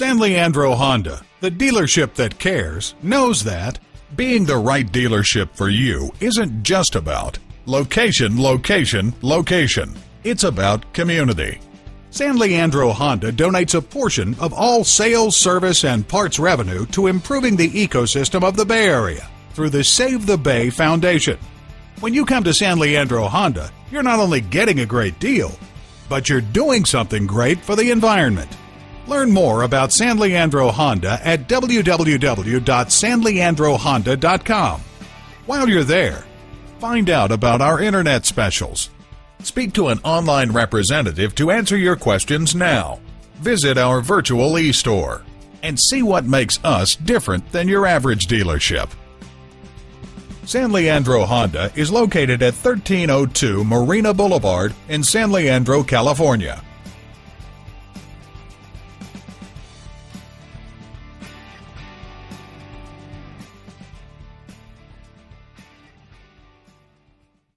San Leandro Honda, the dealership that cares, knows that being the right dealership for you isn't just about location, location, location. It's about community. San Leandro Honda donates a portion of all sales, service, and parts revenue to improving the ecosystem of the Bay Area through the Save the Bay Foundation. When you come to San Leandro Honda, you're not only getting a great deal, but you're doing something great for the environment. Learn more about San Leandro Honda at www.sanleandrohonda.com. While you're there, find out about our internet specials. Speak to an online representative to answer your questions now. Visit our virtual e-store and see what makes us different than your average dealership. San Leandro Honda is located at 1302 Marina Boulevard in San Leandro, California.